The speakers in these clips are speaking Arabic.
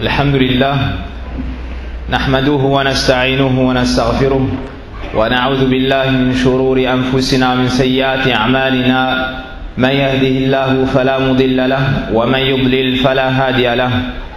الحمد لله نحمده ونستعينه ونستغفره ونعوذ بالله من شرور أنفسنا ومن سيئات أعمالنا من يهده الله فلا مضل له ومن يضلل فلا هادي له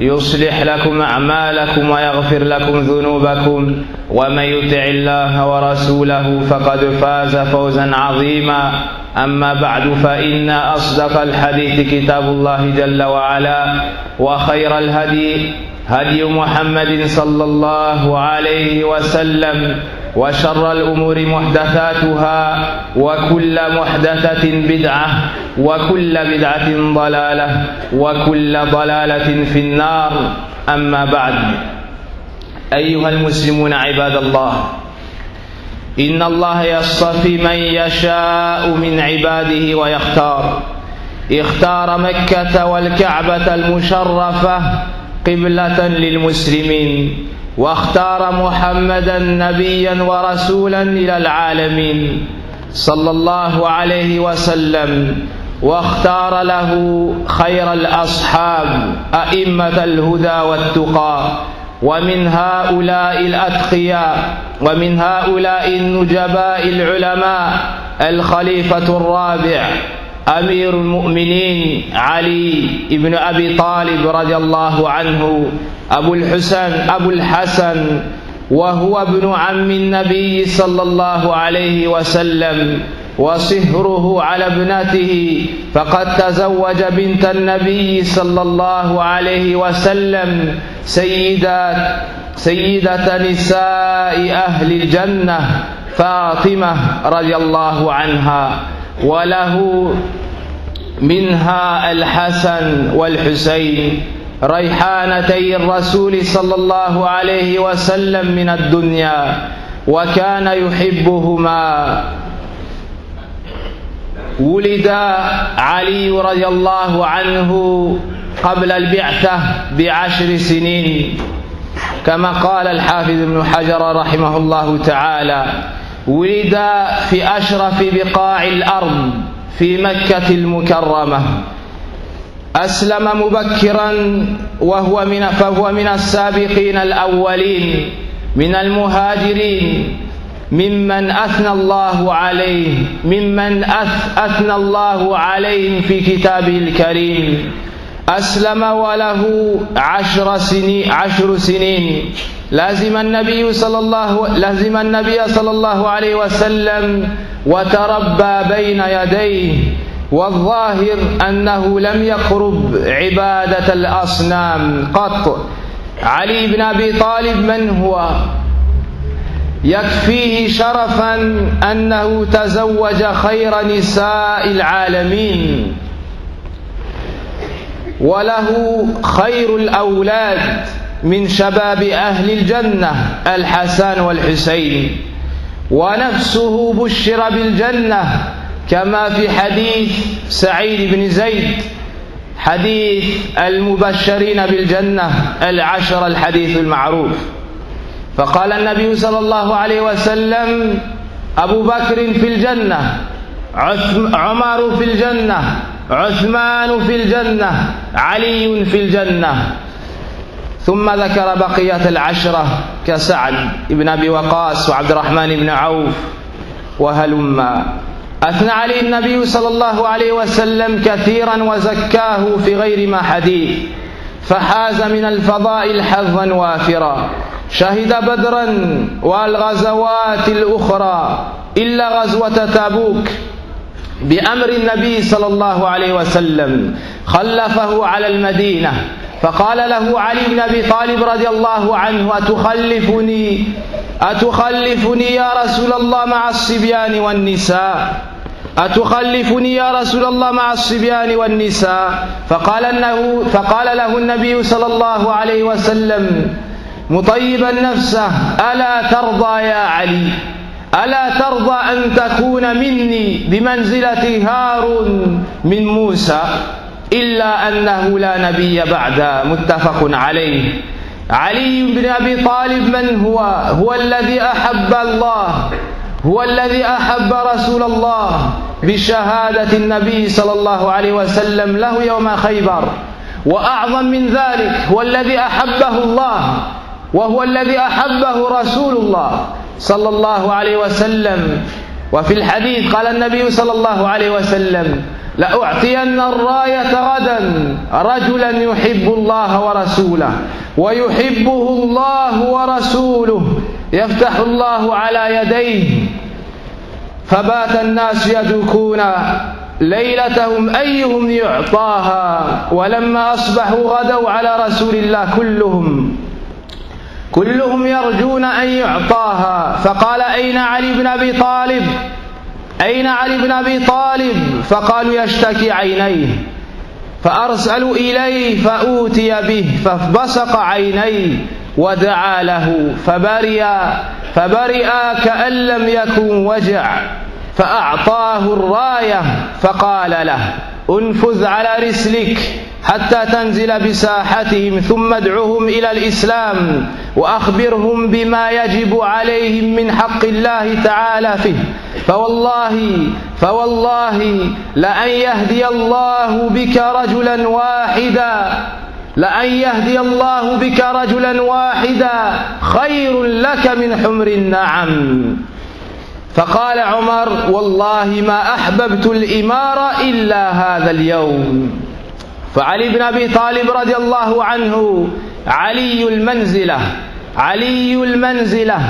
يصلح لكم أعمالكم ويغفر لكم ذنوبكم ومن يطع الله ورسوله فقد فاز فوزا عظيما. أما بعد فإن أصدق الحديث كتاب الله جل وعلا وخير الهدي هدي محمد صلى الله عليه وسلم. وشر الأمور محدثاتها وكل محدثة بدعة وكل بدعة ضلالة وكل ضلالة في النار. أما بعد أيها المسلمون عباد الله إن الله يصطفي من يشاء من عباده ويختار. اختار مكة والكعبة المشرفة قبلة للمسلمين. واختار محمدا نبيا ورسولا إلى العالمين صلى الله عليه وسلم واختار له خير الأصحاب أئمة الهدى والتقى ومن هؤلاء الأتقياء ومن هؤلاء النجباء العلماء الخليفة الرابع أمير المؤمنين علي بن أبي طالب رضي الله عنه أبو الحسن أبو الحسن وهو ابن عم النبي صلى الله عليه وسلم وصهره على ابنته فقد تزوج بنت النبي صلى الله عليه وسلم سيدات سيدة نساء أهل الجنة فاطمة رضي الله عنها. وله منها الحسن والحسين ريحانتي الرسول صلى الله عليه وسلم من الدنيا وكان يحبهما. ولد علي رضي الله عنه قبل البعثة بعشر سنين. كما قال الحافظ ابن حجر رحمه الله تعالى ولد في أشرف بقاع الأرض في مكة المكرمة. أسلم مبكرا وهو من فهو من السابقين الأولين من المهاجرين ممن أثنى الله عليه ممن أثنى الله عليهم في كتابه الكريم. أسلم وله عشر سنين عشر سنين. لازم النبي صلى الله لازم النبي صلى الله عليه وسلم وتربى بين يديه والظاهر أنه لم يقرب عبادة الأصنام قط. علي بن أبي طالب من هو؟ يكفيه شرفا أنه تزوج خير نساء العالمين. وله خير الأولاد من شباب أهل الجنة الحسن والحسين. ونفسه بشر بالجنة كما في حديث سعيد بن زيد حديث المبشرين بالجنة العشر الحديث المعروف. فقال النبي صلى الله عليه وسلم أبو بكر في الجنة عمر في الجنة عثمان في الجنة علي في الجنة. ثم ذكر بقية العشرة كسعد بن أبي وقاص وعبد الرحمن بن عوف وهلما. أثنى عليه النبي صلى الله عليه وسلم كثيرا وزكاه في غير ما حديث فحاز من الفضائل حظا وافرا. شهد بدرا والغزوات الأخرى إلا غزوة تابوك. بأمر النبي صلى الله عليه وسلم. خلفه على المدينة. فقال له علي بن أبي طالب رضي الله عنه أتخلفني أتخلفني يا رسول الله مع الصبيان والنساء. أتخلفني يا رسول الله مع الصبيان والنساء. فقال, أنه فقال له النبي صلى الله عليه وسلم مطيبا نفسه ألا ترضى يا علي؟ ألا ترضى أن تكون مني بمنزلة هارون من موسى إلا أنه لا نبي بعد متفق عليه. علي بن أبي طالب من هو؟ هو الذي أحب الله هو الذي أحب رسول الله بشهادة النبي صلى الله عليه وسلم له يوم خيبر. وأعظم من ذلك هو الذي أحبه الله وهو الذي أحبه رسول الله. صلى الله عليه وسلم. وفي الحديث قال النبي صلى الله عليه وسلم لأعطين الراية غدا رجلا يحب الله ورسوله ويحبه الله ورسوله يفتح الله على يديه فبات الناس يدكون ليلتهم أيهم يعطاها ولما أصبحوا غدوا على رسول الله كلهم. كلهم يرجون أن يعطاها. فقال أين علي بن أبي طالب؟ أين علي بن أبي طالب؟ فقالوا يشتكي عينيه. فأرسلوا إليه فأوتي به فبصق عينيه ودعا له. فبرئ فبرئ كأن لم يكن وجع. فأعطاه الراية فقال له انفذ على رسلك. حتى تنزل بساحتهم ثم ادعهم إلى الإسلام وأخبرهم بما يجب عليهم من حق الله تعالى فيه. فوالله فوالله لأن يهدي الله بك رجلا واحدا لأن يهدي الله بك رجلا واحدا خير لك من حمر النعم. فقال عمر والله ما أحببت الإمارة إلا هذا اليوم. فعلي بن أبي طالب رضي الله عنه علي المنزلة علي المنزلة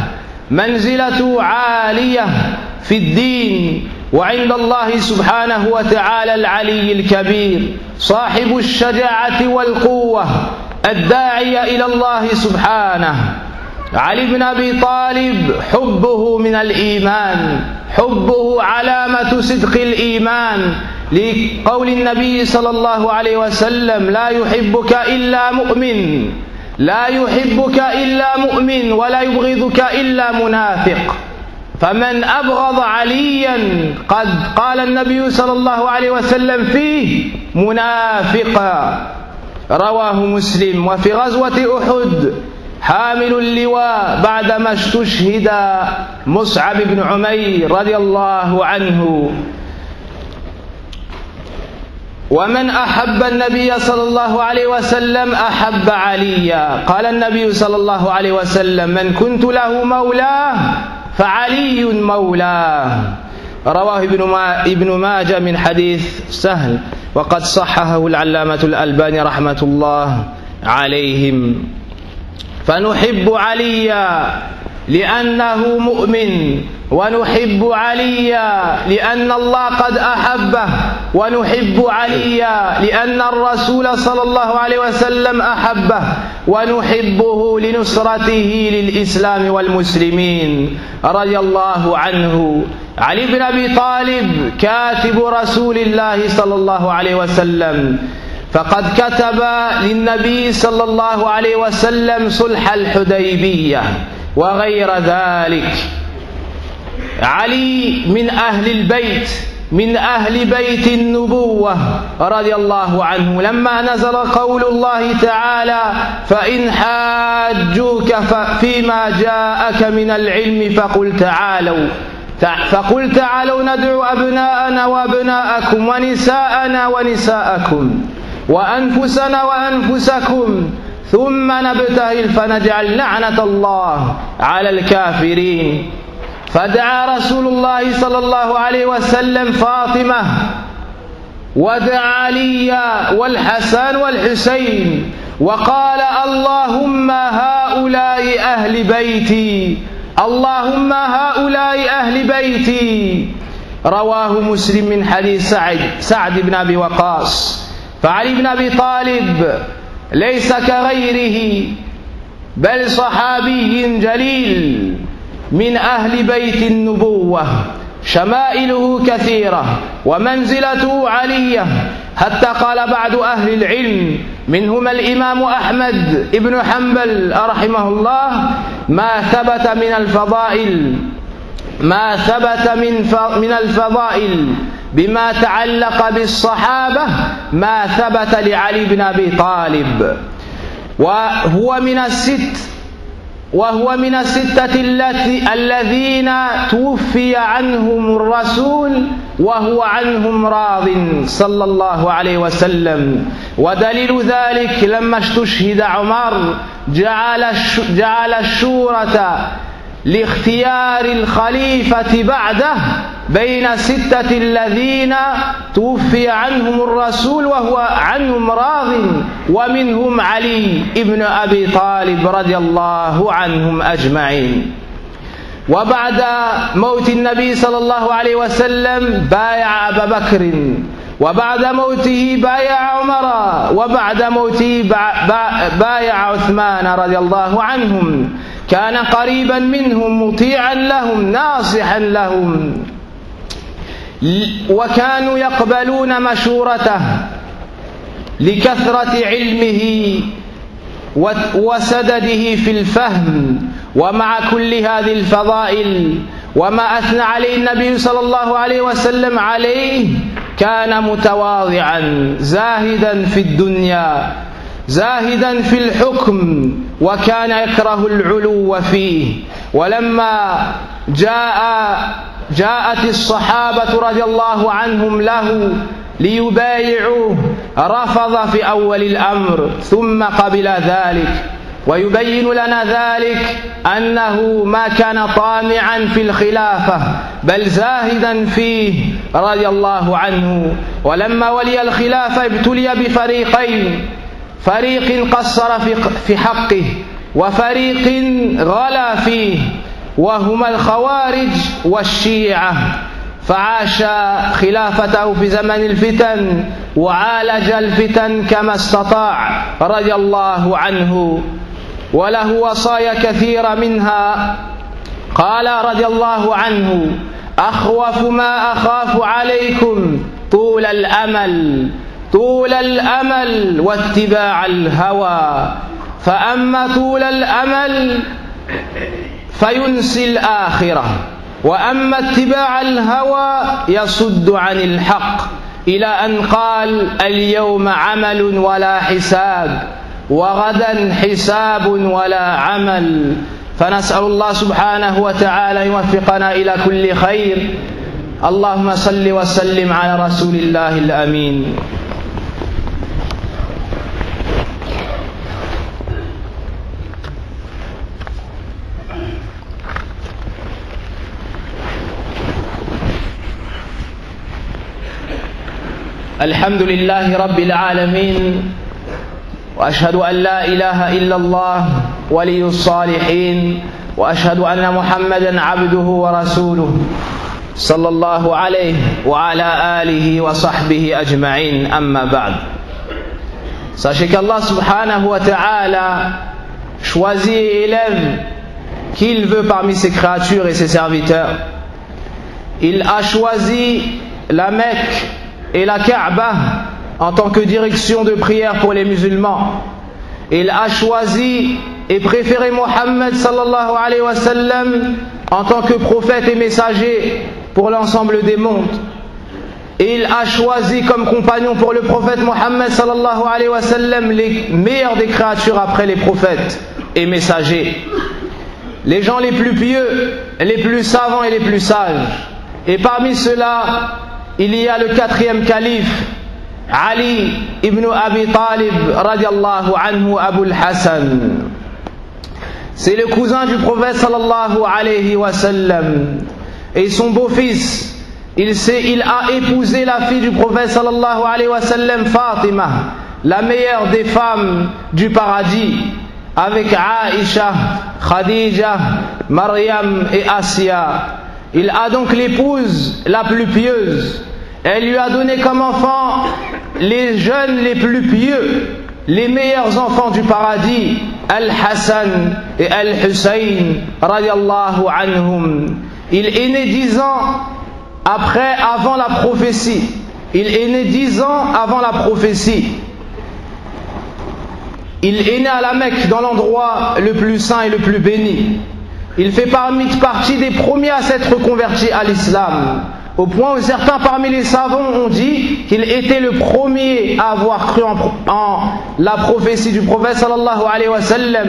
منزلة عالية في الدين وعند الله سبحانه وتعالى العلي الكبير صاحب الشجاعة والقوة الداعي إلى الله سبحانه. علي بن أبي طالب حبه من الإيمان حبه علامة صدق الإيمان. لقول النبي صلى الله عليه وسلم لا يحبك إلا مؤمن لا يحبك إلا مؤمن ولا يبغضك إلا منافق. فمن أبغض عليا قد قال النبي صلى الله عليه وسلم فيه منافقا. رواه مسلم. وفي غزوة أحد حامل اللواء بعدما استشهد مصعب بن عمير رضي الله عنه. ومن أحب النبي صلى الله عليه وسلم أحب عليا. قال النبي صلى الله عليه وسلم من كنت له مولاه فعلي مولاه. رواه ابن ما ابن ماجه من حديث سهل وقد صححه العلامة الألباني رحمة الله عليهم. فنحب عليا لأنه مؤمن ونحب عليا لأن الله قد أحبه ونحب عليا لأن الرسول صلى الله عليه وسلم أحبه ونحبه لنصرته للإسلام والمسلمين. رضي الله عنه. علي بن أبي طالب كاتب رسول الله صلى الله عليه وسلم. فقد كتب للنبي صلى الله عليه وسلم صلح الحديبية وغير ذلك. علي من أهل البيت من أهل بيت النبوة رضي الله عنه. لما نزل قول الله تعالى فإن حاجوك فيما جاءك من العلم فقل تعالوا. فقل تعالوا ندعو أبناءنا وأبناءكم ونساءنا ونساءكم. وأنفسنا وأنفسكم ثم نبتهل فنجعل لعنة الله على الكافرين. فدعا رسول الله صلى الله عليه وسلم فاطمة ودعا علي والحسن والحسين وقال اللهم هؤلاء أهل بيتي اللهم هؤلاء أهل بيتي. رواه مسلم من حديث سعد سعد بن أبي وقاص. فعلي بن أبي طالب ليس كغيره بل صحابي جليل من أهل بيت النبوة شمائله كثيرة ومنزلته علية. حتى قال بعض أهل العلم منهما الإمام أحمد بن حنبل رحمه الله ما ثبت من الفضائل ما ثبت من من الفضائل بما تعلق بالصحابة ما ثبت لعلي بن أبي طالب. وهو من الست وهو من الستة التي الذين توفي عنهم الرسول وهو عنهم راض صلى الله عليه وسلم. ودليل ذلك لما استشهد عمر جعل جعل الشورة لاختيار الخليفة بعده بين ستة الذين توفي عنهم الرسول وهو عنهم راض ومنهم علي ابن أبي طالب رضي الله عنهم أجمعين. وبعد موت النبي صلى الله عليه وسلم بايع أبا بكر وبعد موته بايع عمر وبعد موته بايع عثمان رضي الله عنهم. كان قريبا منهم مطيعا لهم ناصحا لهم. وكانوا يقبلون مشورته لكثرة علمه وسدده في الفهم ومع كل هذه الفضائل وما أثنى عليه النبي صلى الله عليه وسلم عليه كان متواضعا زاهدا في الدنيا زاهدا في الحكم وكان يكره العلو فيه. ولما جاء جاءت الصحابة رضي الله عنهم له ليبايعوه رفض في أول الأمر ثم قبل ذلك. ويبين لنا ذلك أنه ما كان طامعا في الخلافة بل زاهدا فيه رضي الله عنه. ولما ولي الخلافة ابتلي بفريقين فريق قصر في حقه وفريق غلا فيه. وهما الخوارج والشيعة. فعاش خلافته في زمن الفتن وعالج الفتن كما استطاع رضي الله عنه. وله وصايا كثيرة منها. قال رضي الله عنه أخوف ما أخاف عليكم طول الأمل طول الأمل واتباع الهوى. فأما طول الأمل فينسي الآخرة. وأما اتباع الهوى يصد عن الحق إلى أن قال اليوم عمل ولا حساب وغدا حساب ولا عمل. فنسأل الله سبحانه وتعالى يوفقنا إلى كل خير. اللهم صل وسلم على رسول الله الأمين. الحمد لله رب العالمين وأشهد أن لا إله إلا الله ولي الصالحين وأشهد أن محمدا عبده ورسوله صلى الله عليه وعلى آله وصحبه أجمعين أما بعد Sachez qu'Allah subhanahu wa ta'ala choisit et élève qu'il veut parmi ses créatures et ses serviteurs. Il a choisi la Mecque et la Kaaba en tant que direction de prière pour les musulmans. Il a choisi et préféré Mohammed sallallahu alayhi wa sallam en tant que prophète et messager pour l'ensemble des mondes. Il a choisi comme compagnon pour le prophète Mohammed sallallahu alayhi wa sallam les meilleurs des créatures après les prophètes et messagers. Les gens les plus pieux, les plus savants et les plus sages. Et parmi ceux-là, il y a le quatrième calife, Ali ibn Abi Talib radiallahu anhu Abu hassan C'est le cousin du prophète sallallahu alayhi wa sallam. Et son beau-fils, il, il a épousé la fille du prophète sallallahu alayhi wa sallam, Fatima. la meilleure des femmes du paradis, avec Aïcha, Khadija, Maryam et Asia. Il a donc l'épouse la plus pieuse. Elle lui a donné comme enfant les jeunes les plus pieux, les meilleurs enfants du paradis, Al-Hassan et Al-Hussein, radiallahu anhum. Il est né dix ans après, avant la prophétie. Il est né dix ans avant la prophétie. Il est né à la Mecque, dans l'endroit le plus saint et le plus béni. Il fait partie des premiers à s'être converti à l'islam. Au point où certains parmi les savants ont dit qu'il était le premier à avoir cru en, la prophétie du prophète sallallahu alayhi wa sallam.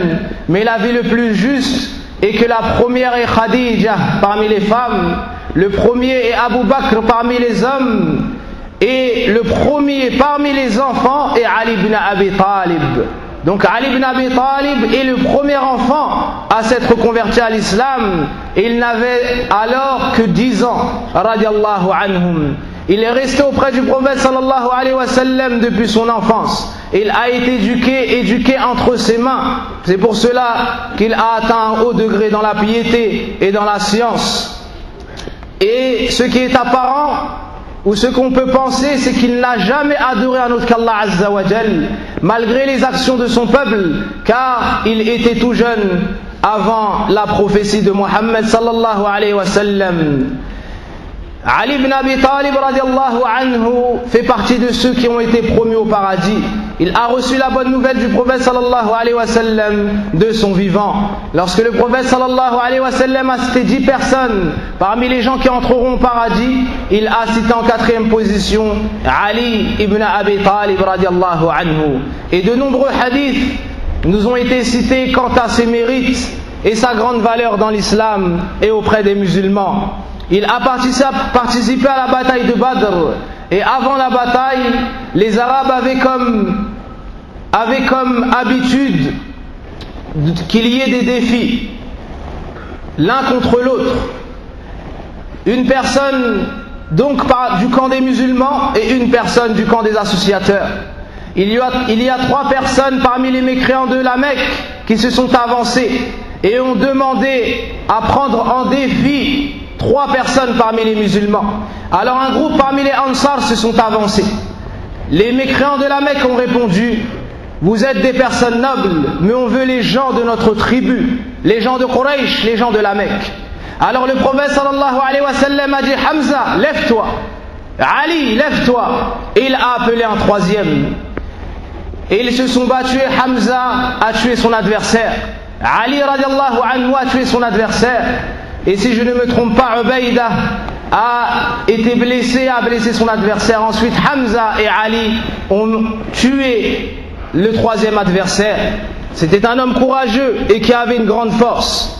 Mais la vie le plus juste est que la première est Khadija parmi les femmes, le premier est Abu Bakr parmi les hommes, et le premier parmi les enfants est Ali ibn Abi Talib. Donc Ali ibn Abi Talib est le premier enfant à s'être converti à l'islam. Il n'avait alors que 10 ans, anhum. Il est resté auprès du prophète sallallahu alayhi wa sallam depuis son enfance. Il a été éduqué, éduqué entre ses mains. C'est pour cela qu'il a atteint un haut degré dans la piété et dans la science. Et ce qui est apparent, ou ce qu'on peut penser, c'est qu'il n'a jamais adoré un autre qu'Allah malgré les actions de son peuple, car il était tout jeune avant la prophétie de Mohammed sallallahu alayhi. Ali ibn Abi Talib anhu fait partie de ceux qui ont été promus au paradis. Il a reçu la bonne nouvelle du prophète sallallahu de son vivant. Lorsque le prophète sallallahu alayhi wa a cité dix personnes parmi les gens qui entreront au paradis, il a cité en quatrième position Ali ibn Abi Talib anhu. Et de nombreux hadiths nous ont été cités quant à ses mérites et sa grande valeur dans l'islam et auprès des musulmans. Il a participé à la bataille de Badr. Et avant la bataille, les Arabes avaient comme, avaient comme habitude qu'il y ait des défis, l'un contre l'autre. Une personne donc du camp des musulmans et une personne du camp des associateurs. Il y, a, trois personnes parmi les mécréants de la Mecque qui se sont avancées et ont demandé à prendre en défi trois personnes parmi les musulmans. Alors un groupe parmi les Ansars se sont avancés. Les mécréants de la Mecque ont répondu Vous êtes des personnes nobles, mais on veut les gens de notre tribu, les gens de Quraysh, les gens de la Mecque. Alors le prophète sallallahu alayhi wa sallam a dit Hamza, lève-toi. Ali, lève-toi. Et il a appelé un troisième. Et ils se sont battus Hamza a tué son adversaire. Ali radiallahu anhu a tué son adversaire. Et si je ne me trompe pas, Ubaïda a été blessé, a blessé son adversaire. Ensuite, Hamza et Ali ont tué le troisième adversaire. C'était un homme courageux et qui avait une grande force.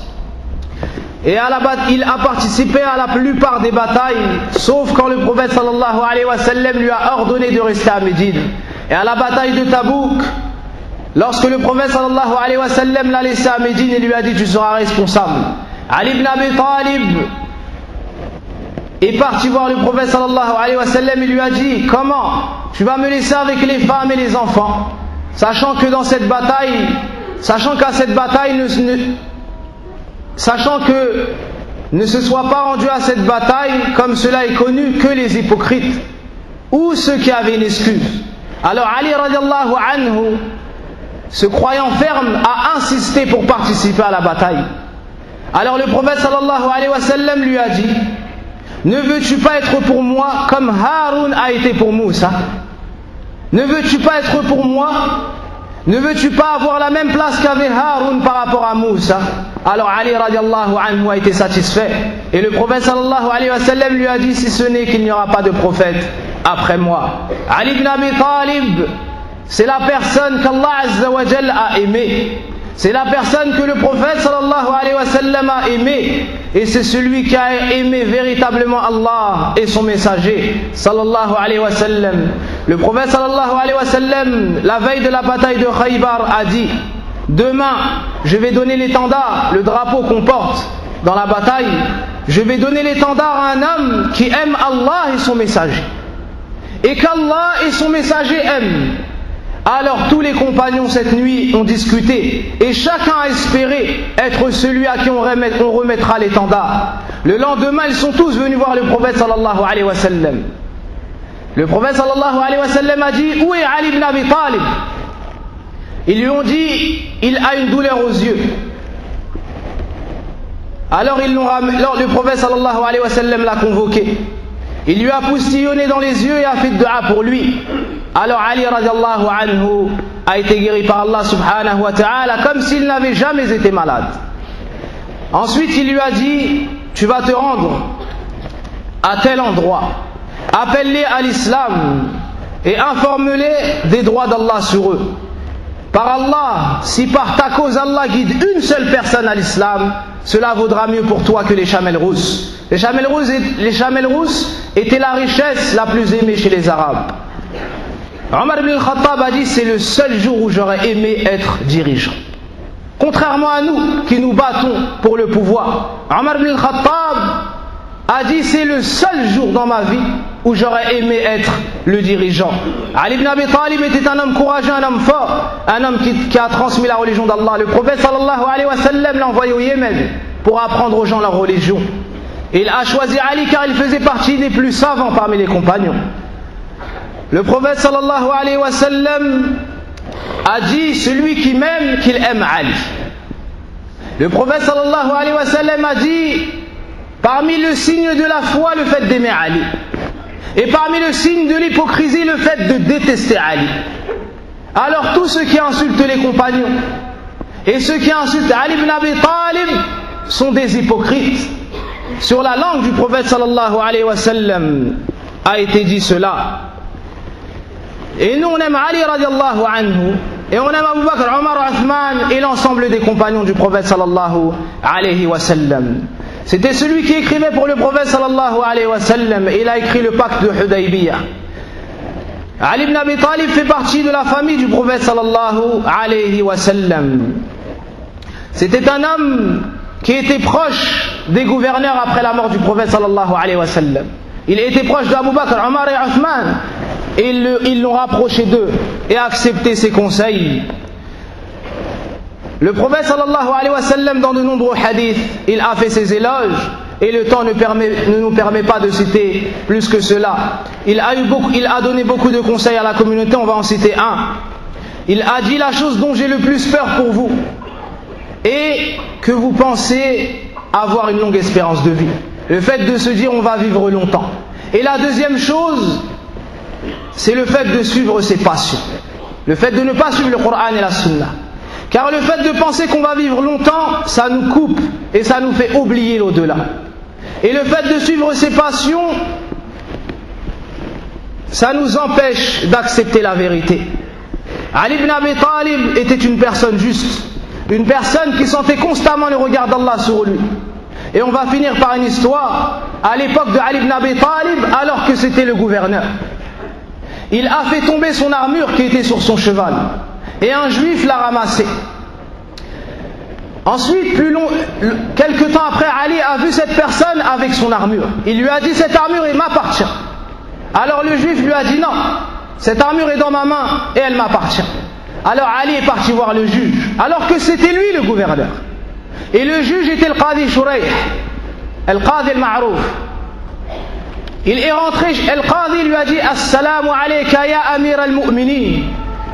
Et à la il a participé à la plupart des batailles, sauf quand le prophète sallallahu lui a ordonné de rester à Médine. Et à la bataille de Tabouk, lorsque le prophète sallallahu alayhi l'a laissé à Médine et lui a dit tu seras responsable. Ali ibn Abi Talib est parti voir le prophète wa et lui a dit Comment? Tu vas me laisser avec les femmes et les enfants Sachant que dans cette bataille, sachant qu'à cette bataille, ne, sachant que ne se soit pas rendu à cette bataille, comme cela est connu, que les hypocrites ou ceux qui avaient une excuse. Alors Ali radiallahu anhu, se croyant ferme, a insisté pour participer à la bataille. Alors le prophète wa lui a dit Ne veux-tu pas être pour moi comme Haroun a été pour Moussa? Ne veux-tu pas être pour moi? Ne veux-tu pas avoir la même place qu'avait Haroun par rapport à Moussa? Alors Ali radiallahu anhu a été satisfait. Et le prophète sallallahu alayhi wa lui a dit Si ce n'est qu'il n'y aura pas de prophète après moi. Ali ibn Abi Talib, c'est la personne qu'Allah a aimée. C'est la personne que le prophète sallallahu alayhi wa sallam a aimé. Et c'est celui qui a aimé véritablement Allah et son messager sallallahu alayhi wa sallam. Le prophète sallallahu alayhi wa sallam, la veille de la bataille de Khaybar, a dit Demain, je vais donner l'étendard, le drapeau qu'on porte dans la bataille. Je vais donner l'étendard à un homme qui aime Allah et son messager. Et qu'Allah et son messager aiment. Alors tous les compagnons cette nuit ont discuté et chacun a espéré être celui à qui on, remettra l'étendard. Le lendemain, ils sont tous venus voir le prophète sallallahu alayhi wa. Le prophète sallallahu alayhi wa sallam a dit Où est Ali ibn Abi Talib? Ils lui ont dit Il a une douleur aux yeux. Alors, ils le prophète sallallahu alayhi wa l'a convoqué. Il lui a poustillonné dans les yeux et a fait dua pour lui. Alors Ali radiallahu anhu a été guéri par Allah subhanahu wa ta'ala comme s'il n'avait jamais été malade. Ensuite il lui a dit, tu vas te rendre à tel endroit, appelle-les à l'islam et informe-les des droits d'Allah sur eux. Par Allah, si par ta cause Allah guide une seule personne à l'islam, cela vaudra mieux pour toi que les chamelles rousses. Les chamelles rousses, les rousses étaient la richesse la plus aimée chez les Arabes. Omar ibn al-Khattab a dit c'est le seul jour où j'aurais aimé être dirigeant. Contrairement à nous qui nous battons pour le pouvoir, Omar ibn al-Khattab a dit c'est le seul jour dans ma vie où j'aurais aimé être le dirigeant. Ali ibn Abi Talib était un homme courageux, un homme fort, un homme qui, a transmis la religion d'Allah. Le prophète sallallahu alayhi wa sallam l'a envoyé au Yémen pour apprendre aux gens leur religion. Il a choisi Ali car il faisait partie des plus savants parmi les compagnons. Le prophète sallallahu alayhi wa sallam a dit celui qui m'aime qu'il aime Ali. Le prophète sallallahu alayhi wa sallam a dit parmi le signe de la foi le fait d'aimer Ali. Et parmi le signe de l'hypocrisie le fait de détester Ali. Alors tous ceux qui insultent les compagnons et ceux qui insultent Ali ibn Abi Talib sont des hypocrites. Sur la langue du prophète sallallahu alayhi wa sallam a été dit cela. Et nous on aime Ali radiallahu anhu et on aime Abu Bakr, Omar, Uthman et l'ensemble des compagnons du prophète sallallahu alayhi wa sallam. C'était celui qui écrivait pour le prophète sallallahu alayhi. Il a écrit le pacte de Hudaybiyah. Ali ibn Abi Talib fait partie de la famille du prophète sallallahu alayhi wa sallam. C'était un homme qui était proche des gouverneurs après la mort du prophète sallallahu alayhi wa sallam. Il était proche d'Abu Bakr, Omar et Uthman. Et ils l'ont rapproché d'eux et accepté ses conseils. Le prophète sallallahu alayhi wa sallam, dans de nombreux hadiths, il a fait ses éloges et le temps ne, nous permet pas de citer plus que cela. Il a, donné beaucoup de conseils à la communauté, on va en citer un. Il a dit la chose dont j'ai le plus peur pour vous et que vous pensez avoir une longue espérance de vie. Le fait de se dire on va vivre longtemps. Et la deuxième chose, c'est le fait de suivre ses passions. Le fait de ne pas suivre le Coran et la Sunna. Car le fait de penser qu'on va vivre longtemps, ça nous coupe et ça nous fait oublier l'au-delà. Et le fait de suivre ses passions, ça nous empêche d'accepter la vérité. Ali ibn Abi Talib était une personne juste, une personne qui sentait constamment le regard d'Allah sur lui. Et on va finir par une histoire à l'époque de Ali ibn Abi Talib, alors que c'était le gouverneur. Il a fait tomber son armure qui était sur son cheval et un juif l'a ramassé. Ensuite, plus long, quelques temps après, Ali a vu cette personne avec son armure. Il lui a dit cette armure elle m'appartient. Alors le juif lui a dit non, cette armure est dans ma main et elle m'appartient. Alors Ali est parti voir le juge, alors que c'était lui le gouverneur. Et le juge était le Qadi Shurayh, le Qadi al-Ma'rouf. Il est rentré, le Qadi lui a dit Assalamu alayka ya Amir al-Mu'minin.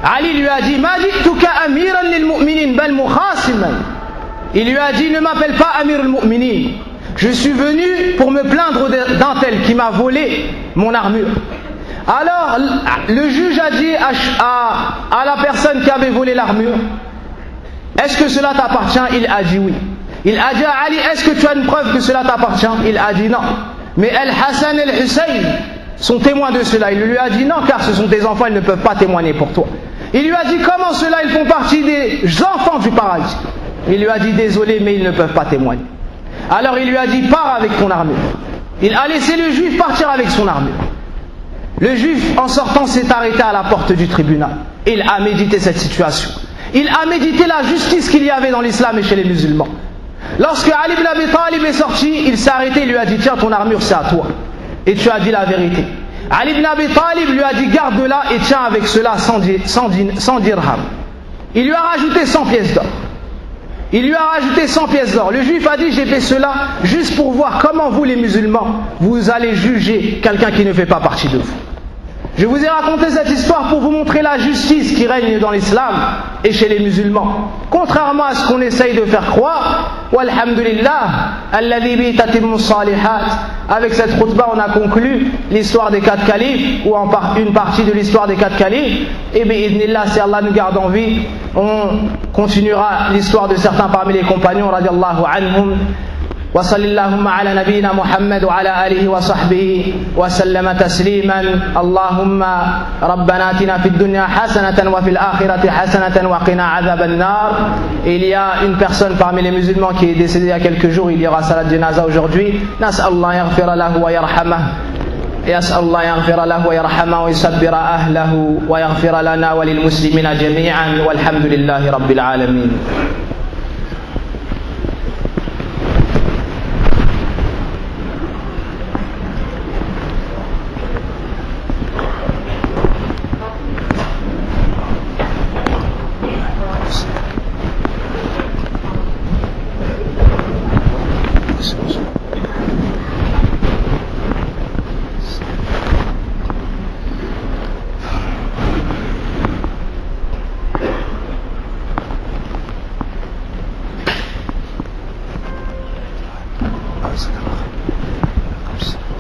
Ali lui a dit Il lui a dit ne m'appelle pas Amir al-Mu'minin. Je suis venu pour me plaindre d'un tel qui m'a volé mon armure. Alors le juge a dit à, la personne qui avait volé l'armure Est-ce que cela t'appartient? Il a dit oui. Il a dit à Ali Est-ce que tu as une preuve que cela t'appartient? Il a dit non. Mais Al-Hassan et Al-Hussein sont témoins de cela. Il lui a dit non, car ce sont tes enfants, ils ne peuvent pas témoigner pour toi. Il lui a dit comment cela, ils font partie des enfants du paradis? Il lui a dit désolé, mais ils ne peuvent pas témoigner. Alors il lui a dit pars avec ton armure. Il a laissé le juif partir avec son armure. Le juif, en sortant, s'est arrêté à la porte du tribunal. Il a médité cette situation. Il a médité la justice qu'il y avait dans l'islam et chez les musulmans. Lorsque Ali ibn Abi Talib est sorti, il s'est arrêté et lui a dit Tiens, ton armure, c'est à toi. Et tu as dit la vérité. Ali ibn Abi Talib lui a dit garde-la et tiens avec cela 100 dirhams. Il lui a rajouté 100 pièces d'or. Il lui a rajouté 100 pièces d'or. Le juif a dit j'ai fait cela juste pour voir comment vous les musulmans, vous allez juger quelqu'un qui ne fait pas partie de vous. Je vous ai raconté cette histoire pour vous montrer la justice qui règne dans l'islam et chez les musulmans. Contrairement à ce qu'on essaye de faire croire, avec cette khutbah on a conclu l'histoire des quatre califes, ou en une partie de l'histoire des quatre califes, et bien si Allah nous garde en vie, on continuera l'histoire de certains parmi les compagnons, radiallahu anhum, وصل اللهم على نبينا محمد وعلى آله وصحبه وسلم تسليما. اللهم ربنا آتنا في الدنيا حسنة وفي الآخرة حسنة وقنا عذاب النار. Il y a une personne parmi les musulmans qui est décédée il y a quelques jours il y aura salat janaza aujourd'hui. نسال الله يغفر له ويرحمه يسأل الله يغفر له ويرحمه ويسبر أهله ويغفر لنا وللمسلمين جميعا والحمد لله رب العالمين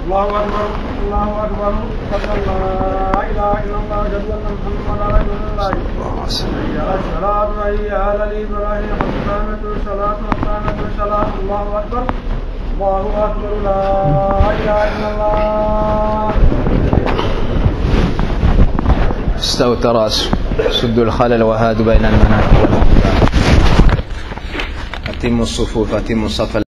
الله اكبر الله اكبر اشهد ان لا اله الا الله اشهد ان محمدا رسول الله حي على الصلاه حي على الابراهيم قامت الصلاه وقامت الصلاه الله اكبر الله اكبر لا اله الا الله استوت راسه سدوا الخلل وهادوا بين المناكب والأقدام أتموا الصفوف أتموا الصف